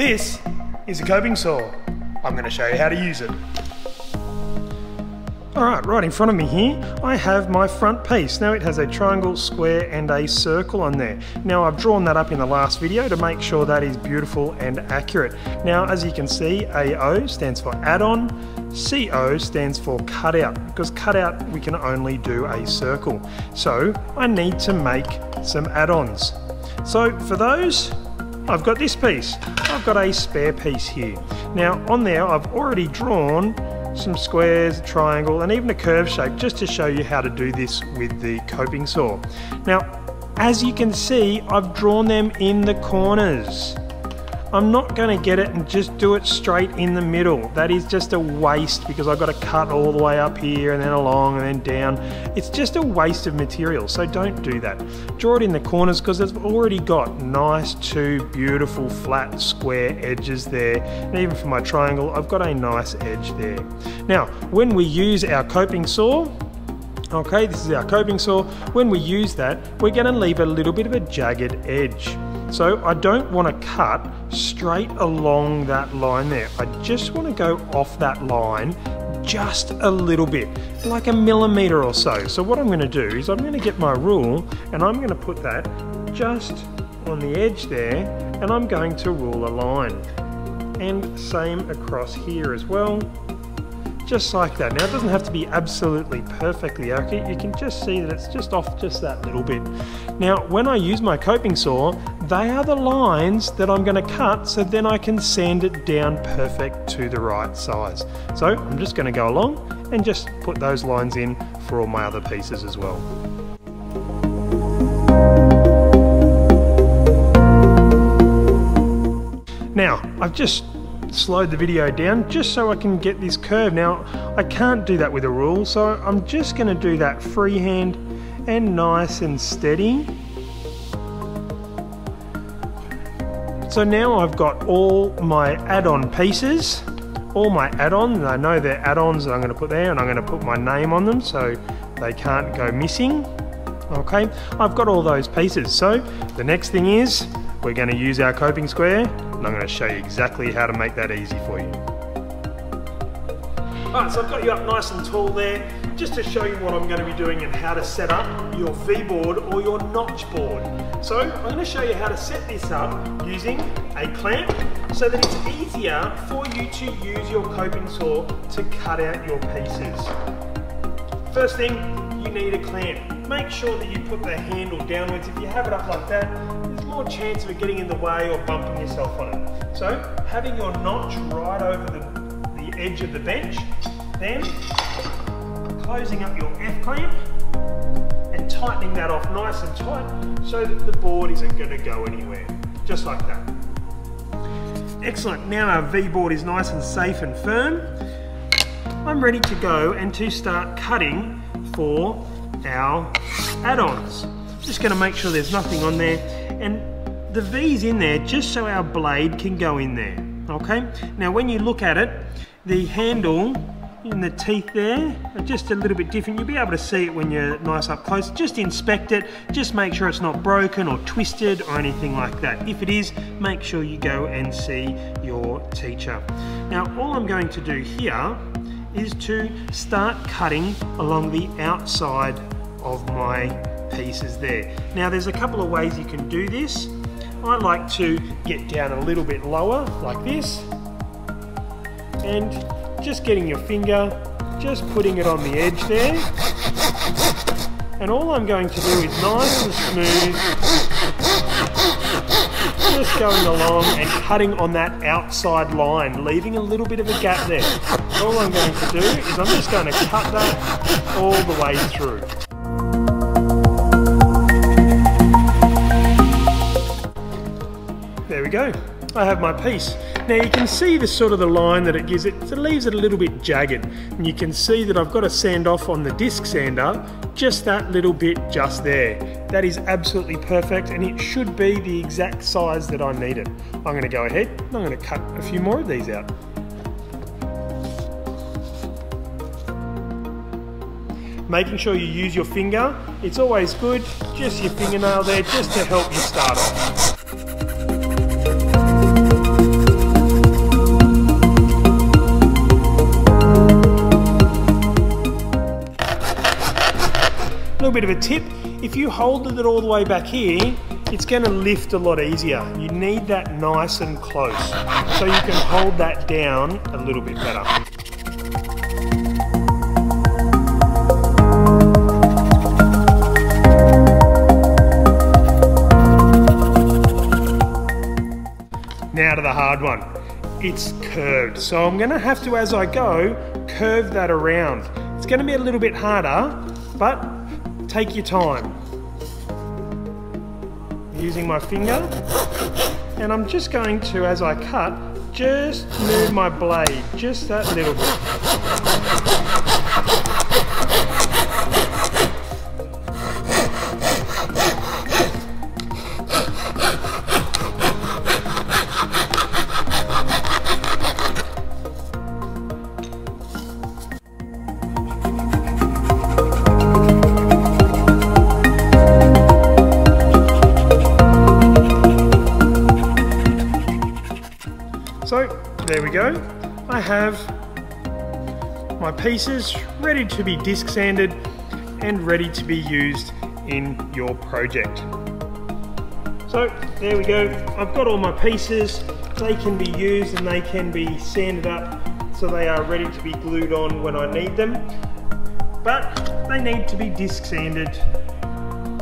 This is a coping saw. I'm going to show you how to use it. Alright, right in front of me here, I have my front piece. Now it has a triangle, square and a circle on there. Now I've drawn that up in the last video to make sure that is beautiful and accurate. Now as you can see, AO stands for add-on, CO stands for cutout, because cutout we can only do a circle. So I need to make some add-ons. So for those, I've got this piece. I've got a spare piece here. Now on there I've already drawn some squares, a triangle, and even a curve shape just to show you how to do this with the coping saw. Now, as you can see, I've drawn them in the corners. I'm not going to get it and just do it straight in the middle. That is just a waste because I've got to cut all the way up here and then along and then down. It's just a waste of material, so don't do that. Draw it in the corners because it's already got nice two beautiful flat square edges there. And even for my triangle, I've got a nice edge there. Now, when we use our coping saw, Okay, this is our coping saw. When we use that, we're going to leave a little bit of a jagged edge. So I don't want to cut straight along that line there. I just want to go off that line just a little bit, like a millimeter or so. So what I'm going to do is I'm going to get my rule and I'm going to put that just on the edge there and I'm going to rule a line. And same across here as well just like that. Now it doesn't have to be absolutely perfectly accurate, you can just see that it's just off just that little bit. Now when I use my coping saw, they are the lines that I'm going to cut so then I can sand it down perfect to the right size. So I'm just going to go along and just put those lines in for all my other pieces as well. Now, I've just slowed the video down just so I can get this curve. Now, I can't do that with a rule, so I'm just gonna do that freehand and nice and steady. So now I've got all my add-on pieces, all my add-ons, I know they're add-ons that I'm gonna put there and I'm gonna put my name on them so they can't go missing. Okay, I've got all those pieces. So the next thing is we're gonna use our coping square and I'm going to show you exactly how to make that easy for you. Alright, so I've got you up nice and tall there, just to show you what I'm going to be doing and how to set up your V-board or your notch board. So I'm going to show you how to set this up using a clamp so that it's easier for you to use your coping saw to cut out your pieces. First thing, you need a clamp. Make sure that you put the handle downwards. If you have it up like that, there's more chance of it getting in the way or bumping yourself on it. So having your notch right over the, the edge of the bench, then closing up your F-clamp and tightening that off nice and tight so that the board isn't going to go anywhere, just like that. Excellent, now our V-board is nice and safe and firm. I'm ready to go and to start cutting for our add-ons. Just going to make sure there's nothing on there and the V's in there just so our blade can go in there, okay? Now when you look at it, the handle in the teeth there are just a little bit different. You'll be able to see it when you're nice up close. Just inspect it, just make sure it's not broken or twisted or anything like that. If it is, make sure you go and see your teacher. Now all I'm going to do here is to start cutting along the outside of my pieces there. Now there's a couple of ways you can do this. I like to get down a little bit lower like this and just getting your finger, just putting it on the edge there. And all I'm going to do is nice and smooth, just going along and cutting on that outside line, leaving a little bit of a gap there. All I'm going to do is I'm just going to cut that all the way through. There we go. I have my piece. Now you can see the sort of the line that it gives it, it leaves it a little bit jagged. And you can see that I've got to sand off on the disc sander, just that little bit just there. That is absolutely perfect and it should be the exact size that I need it. I'm going to go ahead and I'm going to cut a few more of these out. Making sure you use your finger, it's always good, just your fingernail there just to help you start off. Little bit of a tip, if you hold it all the way back here, it's going to lift a lot easier. You need that nice and close so you can hold that down a little bit better. Now to the hard one. It's curved, so I'm gonna have to, as I go, curve that around. It's gonna be a little bit harder, but take your time. Using my finger, and I'm just going to, as I cut, just move my blade just that little bit. So there we go. I have my pieces ready to be disc sanded and ready to be used in your project. So there we go. I've got all my pieces. They can be used and they can be sanded up so they are ready to be glued on when I need them. But they need to be disc sanded.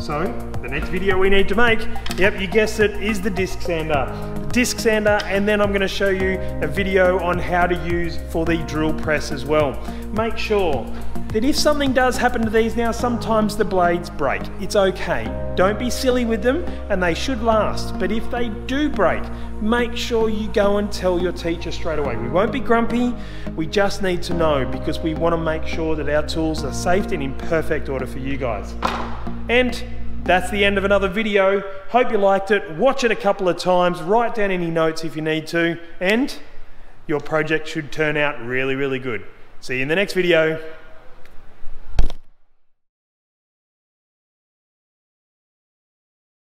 So the next video we need to make, yep, you guessed it, is the disc sander disc sander and then I'm going to show you a video on how to use for the drill press as well. Make sure that if something does happen to these now, sometimes the blades break. It's okay. Don't be silly with them and they should last. But if they do break, make sure you go and tell your teacher straight away. We won't be grumpy, we just need to know because we want to make sure that our tools are safe and in perfect order for you guys. And that's the end of another video. Hope you liked it. Watch it a couple of times. Write down any notes if you need to. And your project should turn out really, really good. See you in the next video.